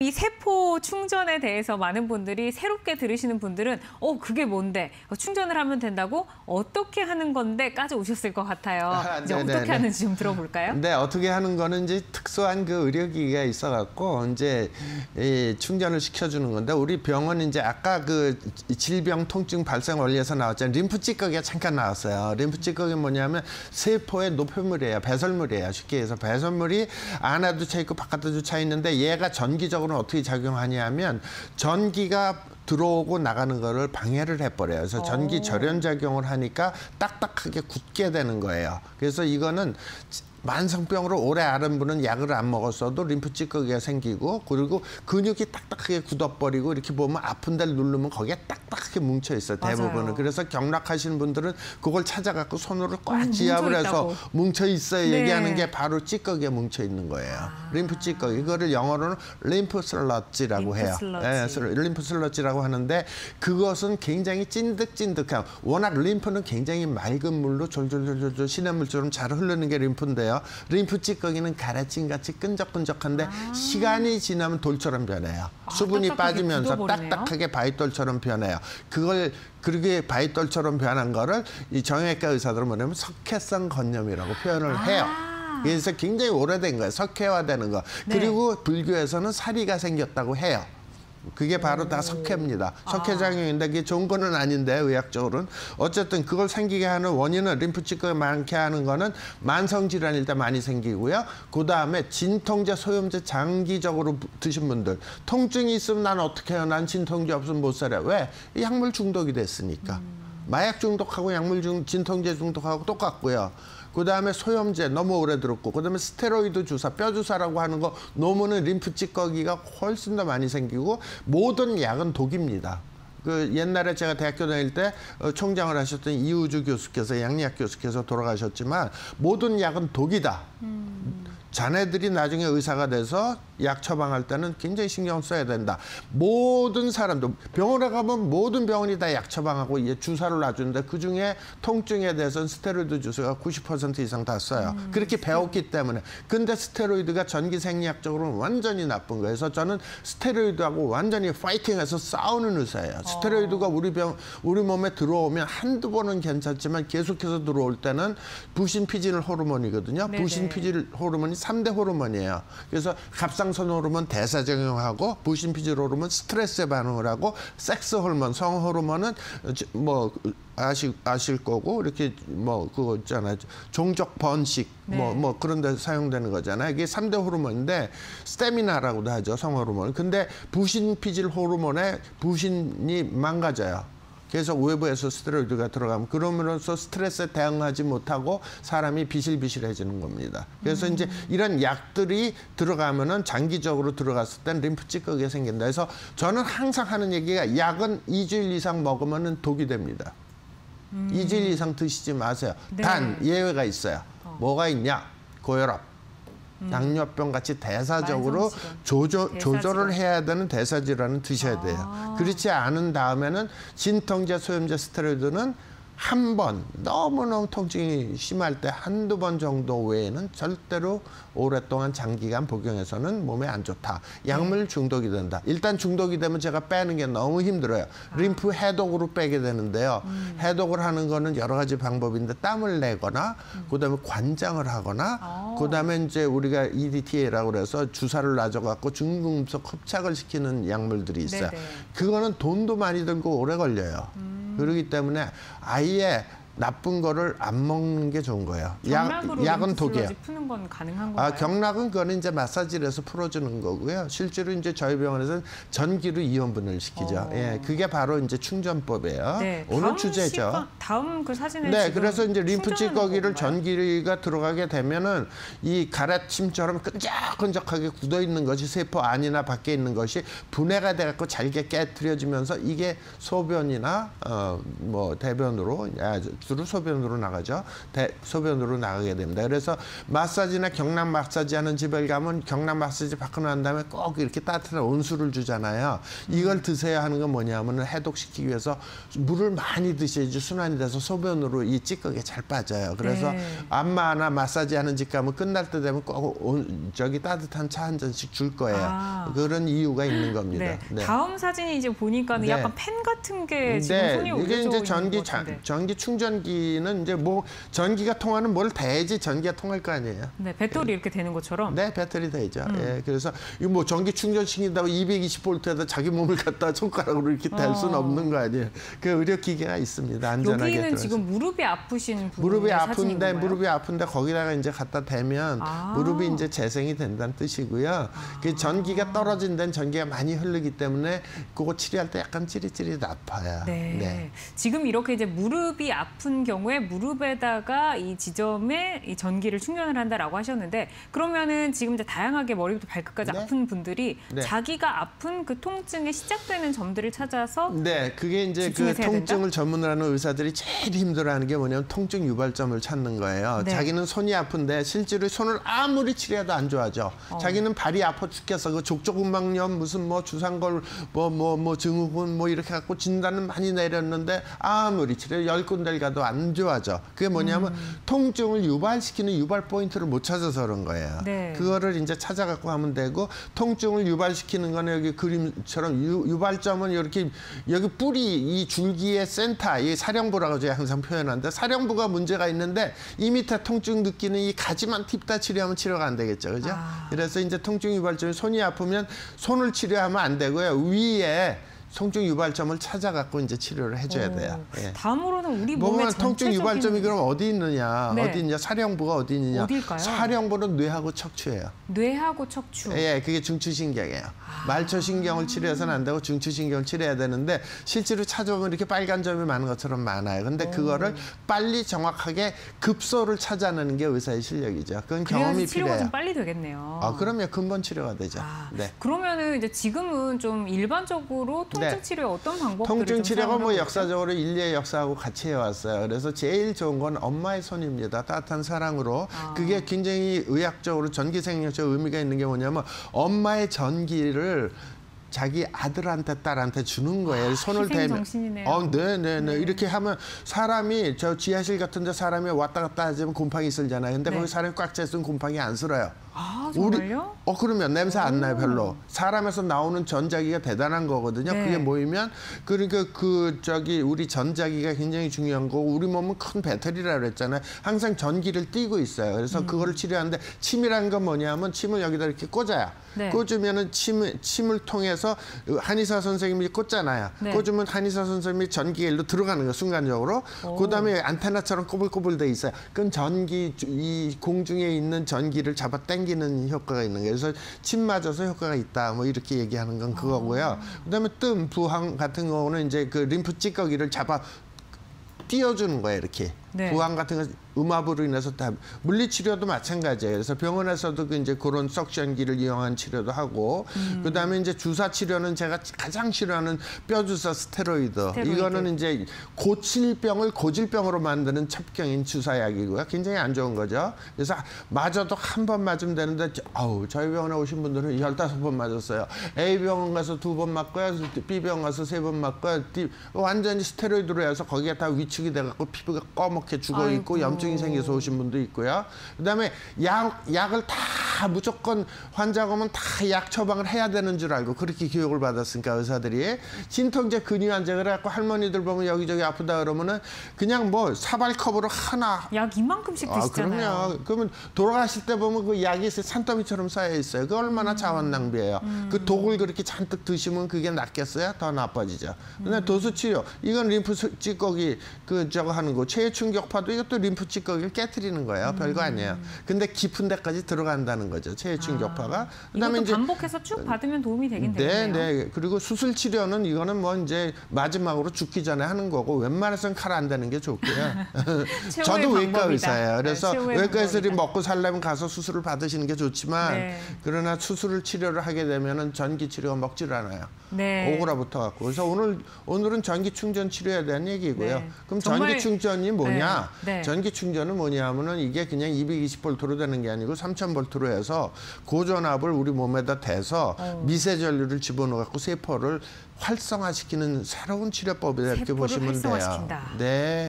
이 세포 충전에 대해서 많은 분들이 새롭게 들으시는 분들은 어 그게 뭔데 어, 충전을 하면 된다고 어떻게 하는 건데까지 오셨을 것 같아요. 아, 이제 네네네. 어떻게 하는지 좀 들어볼까요? 근데 어떻게 하는 거는 이제 특수한 그 의료기기가 있어갖고 이제 이 충전을 시켜주는 건데 우리 병원 이제 아까 그 질병 통증 발생 원리에서 나왔잖아요. 림프 찌꺼기가 잠깐 나왔어요. 림프 찌꺼기 뭐냐면 세포의 노폐물이에요. 배설물이에요. 쉽게 해서 배설물이 안에도 차 있고 바깥에도 차 있는데 얘가 전기적으로 는 어떻게 작용하냐면 전기가 들어오고 나가는 거를 방해를 해버려요. 그래서 전기 오. 절연 작용을 하니까 딱딱하게 굳게 되는 거예요. 그래서 이거는 만성병으로 오래 앓은 분은 약을 안 먹었어도 림프 찌꺼기가 생기고 그리고 근육이 딱딱하게 굳어버리고 이렇게 보면 아픈 데를 누르면 거기에 딱딱하게 뭉쳐 있어요 대부분은 맞아요. 그래서 경락하시는 분들은 그걸 찾아갖고 손으로 꽉 음, 지압을 뭉쳐 해서. 뭉쳐 있어요 네. 얘기하는 게 바로 찌꺼기에 뭉쳐 있는 거예요 림프 찌꺼기 이거를 영어로는 림프 슬러지라고 림프 해요 슬러지. 예, 슬- 림프 슬러지라고 하는데 그것은 굉장히 찐득찐득한 워낙 림프는 굉장히 맑은 물로 졸졸졸졸 시냇물처럼 잘 흐르는 게 림프인데요. 림프 찌꺼기는 가래침같이 끈적끈적한데 시간이 지나면 돌처럼 변해요. 수분이 아. 딱딱하게 빠지면서 굳어버리네요. 딱딱하게 바위돌처럼 변해요. 그걸 그렇게 바위돌처럼 변한 거를 이 정형외과 의사들은 뭐냐면 석회성 건염이라고 표현을 해요. 아. 그래서 굉장히 오래된 거예요. 석회화되는 거. 네. 그리고 불교에서는 사리가 생겼다고 해요. 그게 바로 다 석회입니다. 석회 작용인데 그게 좋은 거는 아닌데 의학적으로는 어쨌든 그걸 생기게 하는 원인은 림프 찌꺼기 많게 하는 거는 만성 질환일 때 많이 생기고요. 그 다음에 진통제, 소염제 장기적으로 부- 드신 분들 통증이 있으면 난 어떻게 해요? 난 진통제 없으면 못 살아. 왜? 이 약물 중독이 됐으니까. 마약 중독하고 약물 중 진통제 중독하고 똑같고요. 그 다음에 소염제 너무 오래 들었고 그 다음에 스테로이드 주사 뼈 주사라고 하는 거 놓으면은 림프 찌꺼기가 훨씬 더 많이 생기고 모든 약은 독입니다. 그 옛날에 제가 대학교 다닐 때 어, 총장을 하셨던 이우주 교수께서 양리학 교수께서 돌아가셨지만 모든 약은 독이다. 자네들이 나중에 의사가 돼서 약 처방할 때는 굉장히 신경 써야 된다. 모든 사람도 병원에 가면 모든 병원이 다 약 처방하고 이제 주사를 놔주는데 그 중에 통증에 대해서는 스테로이드 주사가 90% 이상 다 써요. 그렇게 배웠기 때문에. 근데 스테로이드가 전기 생리학적으로는 완전히 나쁜 거예요. 그래서 저는 스테로이드하고 완전히 파이팅해서 싸우는 의사예요. 스테로이드가 우리 병 우리 몸에 들어오면 한두 번은 괜찮지만 계속해서 들어올 때는 부신 피질 호르몬이거든요. 부신 피질 호르몬이 삼대 호르몬이에요. 그래서 갑상선 호르몬 대사작용하고 부신 피질 호르몬 스트레스에 반응을 하고 섹스 호르몬, 성 호르몬은 뭐 아실 아실 거고 이렇게 뭐 그거 있잖아요. 종족 번식 뭐 네. 뭐 그런 데 사용되는 거잖아요. 이게 삼대 호르몬인데 스테미나라고도 하죠. 성 호르몬. 근데 부신 피질 호르몬에 부신이 망가져요. 계속 외부에서 스테로이드가 들어가면 그러면서 스트레스에 대응하지 못하고 사람이 비실비실해지는 겁니다. 그래서 이제 이런 약들이 들어가면은 장기적으로 들어갔을 땐 림프 찌꺼기가 생긴다. 그래서 저는 항상 하는 얘기가 약은 이주일 이상 먹으면은 독이 됩니다. 이주일 이상 드시지 마세요. 네. 단 예외가 있어요. 뭐가 있냐? 고혈압. 당뇨병 같이 대사적으로. 조절, 대사질환. 조절을 해야 되는 대사질환은 드셔야 돼요. 아. 그렇지 않은 다음에는 진통제, 소염제, 스테로이드는 한 번 너무너무 통증이 심할 때 한두 번 정도 외에는 절대로 오랫동안 장기간 복용해서는 몸에 안 좋다. 약물 중독이 된다. 일단 중독이 되면 제가 빼는 게 너무 힘들어요. 림프 해독으로 빼게 되는데요. 해독을 하는 거는 여러 가지 방법인데 땀을 내거나 그다음에 관장을 하거나 아. 그다음에 이제 우리가 EDTA라고 그래서 주사를 놔줘 갖고 중금속 흡착을 시키는 약물들이 있어요. 네네. 그거는 돈도 많이 들고 오래 걸려요. 그렇기 때문에 아예 나쁜 거를 안 먹는 게 좋은 거예요. 약, 은 림프 독이에요. 푸는 건 가능한 건가요? 아, 경락은 그거는 이제 마사지를 해서 풀어주는 거고요. 실제로 이제 저희 병원에서는 전기로 이온분을 시키죠. 어. 예, 그게 바로 이제 충전법이에요. 네, 오늘 주제죠. 시간, 다음 그 사진에 네, 그래서 이제 림프 찌꺼기를? 전기가 들어가게 되면은 이 가래침처럼 끈적끈적하게 굳어 있는 것이 세포 안이나 밖에 있는 것이 분해가 돼갖고 잘게 깨트려지면서 이게 소변이나 어 뭐 대변으로 아주 흡수로 소변으로 나가죠. 대, 소변으로 나가게 됩니다. 그래서 마사지나 경락 마사지 하는 집에 가면 경락 마사지 받고 난 다음에 꼭 이렇게 따뜻한 온수를 주잖아요. 이걸 드세요 하는 건 뭐냐면 해독시키기 위해서 물을 많이 드셔야지 순환이 돼서 소변으로 이 찌꺼기 잘 빠져요. 그래서 네. 안마나 마사지 하는 집 가면 끝날 때 되면 꼭 온, 저기 따뜻한 차 한 잔씩 줄 거예요. 아. 그런 이유가 있는 겁니다. 네. 다음 사진이 이제 보니까는 네. 약간 펜 같은 게 지금 네, 손이 이게 올려져 이제 있는 전기. 전기 충전기는 이제 뭐 전기가 통하는 뭘 대야지 전기가 통할 거 아니에요. 네, 배터리 이렇게 되는 것처럼. 네, 배터리 되죠. 음. 예, 그래서 이거 뭐 전기 충전시킨다고 220볼트에다 자기 몸을 갖다 손가락으로 이렇게 댈 수는 어. 없는 거 아니에요. 그 의료 기계가 있습니다. 안전하게 여기는 들어서. 지금 무릎이 아프신 분의 무릎이 아픈데? 무릎이 아픈데 거기다가 이제 갖다 대면 아. 무릎이 이제 재생이 된다는 뜻이고요. 그 전기가 떨어진 데는 전기가 많이 흐르기 때문에 그거 치료할 때 약간 찌릿찌릿 아파요. 네. 지금 이렇게 이제 무릎이 아픈 경우에 무릎에다가 이 지점에 이 전기를 충전을 한다라고 하셨는데 그러면은 지금 이제 다양하게 머리부터 발끝까지 네. 아픈 분들이 네. 자기가 아픈 그 통증의 시작되는 점들을 찾아서 네, 그게 이제 그? 통증을 전문으로 하는 의사들이 제일 힘들어하는 게 뭐냐면 통증 유발점을 찾는 거예요. 네. 자기는 손이 아픈데 실제로 손을 아무리 치료해도 안 좋아져. 어. 자기는 발이 아파 죽겠어. 그 족저근막염 무슨 뭐 주상걸 뭐뭐 뭐 증후군 뭐 이렇게 갖고 진단은 많이 내렸는데 아무리 치료 열 군데를 가도 안 좋아져. 그게 뭐냐면 음. 통증을 유발시키는 유발 포인트를 못 찾아서 그런 거예요. 네. 그거를 이제 찾아갖고 하면 되고 통증을 유발시키는 거는 여기 그림처럼 유, 유발점은 이렇게 여기 뿌리 이 줄기의 센터 이 사령부라고 제가 항상 표현하는데 사령부가 문제가 있는데 이 밑에 통증 느끼는 이 가지만 팁다 치료하면 치료가 안 되겠죠, 그죠? 아. 그래서 이제 통증 유발점이 손이 아프면 손을 치료하면 안 되고요 위에 통증 유발점을 찾아갖고 이제 치료를 해줘야 돼요. 어, 예. 다음으로는 우리 몸의 보면 통증 전체적인 유발점이 그럼 어디 있느냐? 네. 어디 있냐? 사령부가 어디 있느냐? 어딜까요? 사령부는 뇌하고 척추예요. 뇌하고 척추. 예, 그게 중추신경이에요. 아. 말초신경을 치료해서는 안 되고 중추신경을 치료해야 되는데 실제로 찾아보면 이렇게 빨간 점이 많은 것처럼 많아요. 근데 그거를 빨리 정확하게 급소를 찾아내는 게 의사의 실력이죠. 그건 경험이 치료가 필요해요. 좀 빨리 되겠네요. 아, 그러면 근본 치료가 되죠. 아, 네. 그러면은 이제 지금은 좀 일반적으로 통증 네. 치료에 어떤 방법들을 통증 좀 치료가 뭐 역사적으로 인류의 역사하고 같이 해왔어요. 그래서 제일 좋은 건 엄마의 손입니다. 따뜻한 사랑으로. 아. 그게 굉장히 의학적으로 전기 생명적 의미가 있는 게 뭐냐면 엄마의 전기를 자기 아들한테 딸한테 주는 거예요. 손을 희생 대면. 정신이네요. 어, 네, 네, 네. 이렇게 하면 사람이 저 지하실 같은 데 사람이 왔다 갔다 하면 곰팡이 쓸잖아요. 근데 네. 거기 사람이 꽉 찼으면 곰팡이 안 쓸어요. 아 우리 정말요? 어 그러면 냄새 안 나요 별로 사람에서 나오는 전자기가 대단한 거거든요 네. 그게 모이면 그러니까 그 저기 우리 전자기가 굉장히 중요한 거고 우리 몸은 큰 배터리라 그랬잖아요 항상 전기를 띠고 있어요 그래서 음. 그거를 치료하는데 침이라는 건 뭐냐면 침을 여기다 이렇게 꽂아요 네. 꽂으면은 침 침을 통해서 한의사 선생님이 꽂잖아요 네. 꽂으면 한의사 선생님이 전기가 일로 들어가는 거예요 순간적으로 오. 그다음에 안테나처럼 꼬불꼬불 돼 있어요 그건 전기 이 공중에 있는 전기를 잡아 당기는 효과가 있는 거예요. 그래서 침 맞아서 효과가 있다. 뭐 이렇게 얘기하는 건 그거고요. 그다음에 뜸 부항 같은 경우는 이제 그 림프 찌꺼기를 잡아 띄워주는 거예요. 이렇게 네. 부항 같은 거 음압으로 인해서 다 물리치료도 마찬가지예요. 그래서 병원에서도 그 이제 그런 석션기를 이용한 치료도 하고 음. 그다음에 이제 주사 치료는 제가 가장 싫어하는 뼈 주사 스테로이드. 스테로이드. 이거는 이제 고칠병을 고질병으로 만드는 첩경인 주사약이고요. 굉장히 안 좋은 거죠. 그래서 맞아도 한 번 맞으면 되는데 저- 아우 저희 병원에 오신 분들은 열다섯 번 맞았어요. A 병원 가서 두 번 맞고요. B 병원 가서 세 번 맞고요. D- 완전히 스테로이드로 해서 거기에 다 위축이 돼 갖고 피부가 꺼 멓게 죽어 있고 아이고. 염증이 생겨서 오신 분도 있고요. 그다음에 약 약을 다 무조건 환자가 오면 다 약 처방을 해야 되는 줄 알고 그렇게 교육을 받았으니까 의사들이 진통제 근위 환자 그래갖고 할머니들 보면 여기저기 아프다 그러면은 그냥 뭐 사발컵으로 하나 약 이만큼씩 아, 드시잖아요. 그럼요. 그러면 돌아가실 때 보면 그 약이 산더미처럼 쌓여 있어요. 그 얼마나 음. 자원 낭비예요. 그 독을 그렇게 잔뜩 드시면 그게 낫겠어요? 더 나빠지죠. 근데 도수 치료 이건 림프 수- 찌꺼기 그 저거 하는 거 체외 충 격파도 이것도 림프 찌꺼기를 깨뜨리는 거예요. 별거 아니에요. 근데 깊은 데까지 들어간다는 거죠. 체외 충격파가. 이것도 반복해서 쭉 받으면 도움이 되긴 네, 되겠네요. 네. 그리고 수술 치료는 이거는 뭐 이제 마지막으로 죽기 전에 하는 거고 웬만해서는 칼안 대는 게 좋고요. 저도 외과. 의사예요. 네, 그래서 최후의 외과에서리 방법이다. 먹고 살려면 가서 수술을 받으시는 게 좋지만 네. 그러나 수술을 치료를 하게 되면은 전기 치료가 먹질 않아요. 네. 오그라붙어 갖고. 그래서 오늘 오늘은 전기 충전 치료에 대한 얘기고요. 네. 그럼 전기 충전이 뭐냐? 뭐냐? 네. 전기 충전은 뭐냐면은 이게 그냥 220볼트로 되는 게 아니고 3000볼트로 해서 고전압을 우리 몸에다 대서 어. 미세 전류를 집어넣어 갖고 세포를 활성화시키는 새로운 치료법이다 이렇게 보시면 돼요. 네.